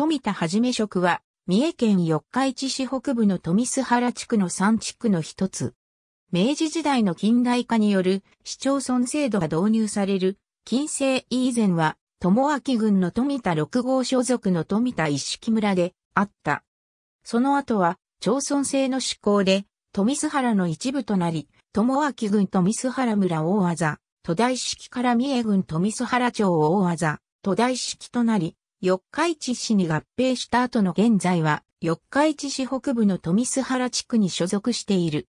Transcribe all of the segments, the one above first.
富田はじめ職は、三重県四日市市北部の富洲原地区の三地区の一つ。明治時代の近代化による市町村制度が導入される、近世以前は、友明郡の富田六号所属の富田一式村であった。その後は、町村制の施行で、富洲原の一部となり、友明郡富洲原村大技、都大式から三重郡富洲原町大技、都大式となり、四日市市に合併した後の現在は、四日市市北部の富洲原地区に所属している。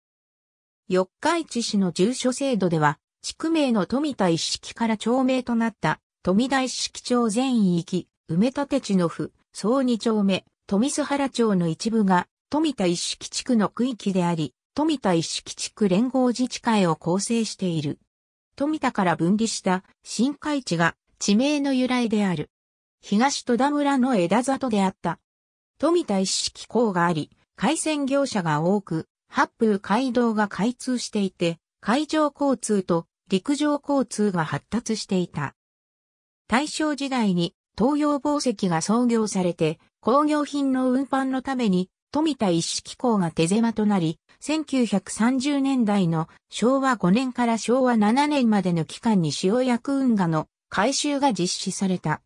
四日市市の住所制度では、地区名の富田一式から町名となった富田一式町全域、埋め立て地の府、総二丁目、富洲原町の一部が富田一式地区の区域であり、富田一式地区連合自治会を構成している。富田から分離した新海地が地名の由来である。東戸田村の枝里であった。富田一式港があり、海鮮業者が多く、八風街道が開通していて、海上交通と陸上交通が発達していた。大正時代に東洋紡績が創業されて工業品の運搬のために富田一式港が手狭となり、1930年代の昭和5年から昭和7年までの期間に塩薬運河の改修が実施された。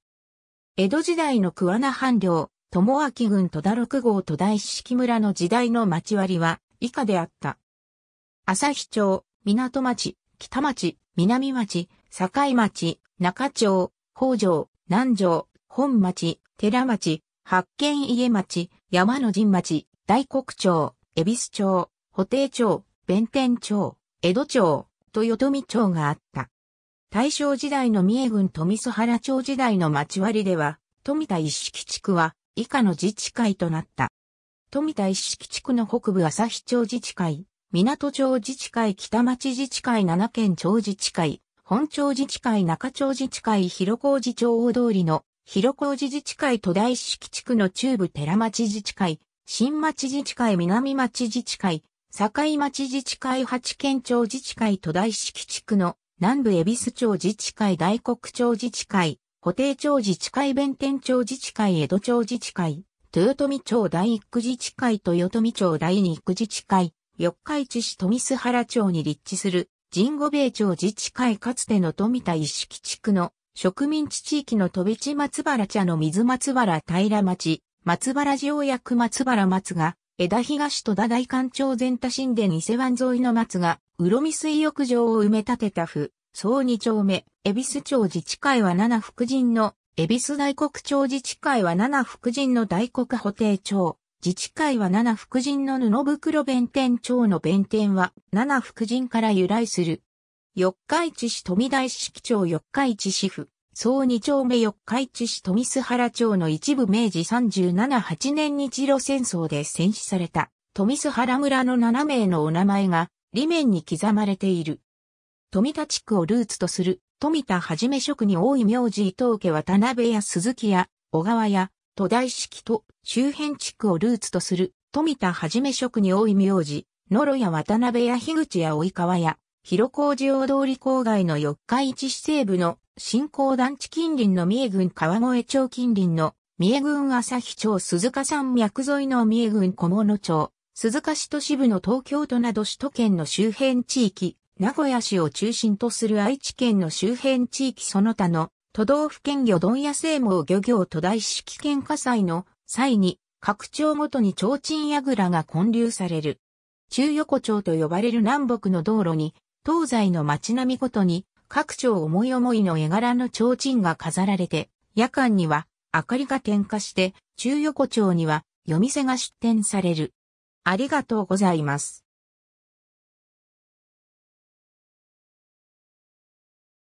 江戸時代の桑名藩領、友明郡戸田六号戸田一式村の時代の町割は以下であった。旭町、港町、北町、南町、境町、中町、北条、南条、本町、寺町、八軒家町、山野神町、大黒町、恵比寿町、布袋町、弁天町、江戸町、豊富町があった。大正時代の三重郡富洲原町時代の町割では、富田一式地区は以下の自治会となった。富田一式地区の北部旭町自治会、港町自治会北町自治会七県町自治会、本町自治会中町自治会広小路町大通りの広小路自治会都大式地区の中部寺町自治会、新町自治会南町自治会、境町自治会八県町自治会都大式地区の南部恵比寿町自治会大黒町自治会、布袋町自治会弁天町自治会江戸町自治会、豊富町第一区自治会豊富町第二区自治会、四日市市富洲原町に立地する、神護米町自治会かつての富田一式地区の植民地地域の飛び地松原茶の水松原平町、松原条約松原松が、枝東戸田大官庁全多神殿伊勢湾沿いの松が、うろみ水浴場を埋め立てた府、総二丁目、恵比寿町自治会は七福神の恵比寿大黒町自治会は七福神の大黒布袋町。自治会は七福神の布袋弁天町の弁天は七福神から由来する。四日市市富大式町四日市市府。総二丁目四日市市富洲原町の一部明治37-8年日露戦争で戦死された富洲原村の7名のお名前が裏面に刻まれている。富田地区をルーツとする富田はじめ職に多い名字伊藤家渡辺や鈴木や小川や戸大式と周辺地区をルーツとする富田はじめ職に多い名字、野呂や渡辺や樋口や及川や広小路大通り郊外の四日市市西部の新興団地近隣の三重郡川越町近隣の三重郡旭町鈴鹿山脈沿いの三重郡小物町、鈴鹿市都市部の東京都など首都圏の周辺地域、名古屋市を中心とする愛知県の周辺地域その他の都道府県魚問屋製網漁業都大式県火災の際に各町ごとに提灯櫓が建立される。中横丁と呼ばれる南北の道路に東西の街並みごとに各町思い思いの絵柄の提灯が飾られて夜間には明かりが点火して中横町には夜店が出店される。ありがとうございます。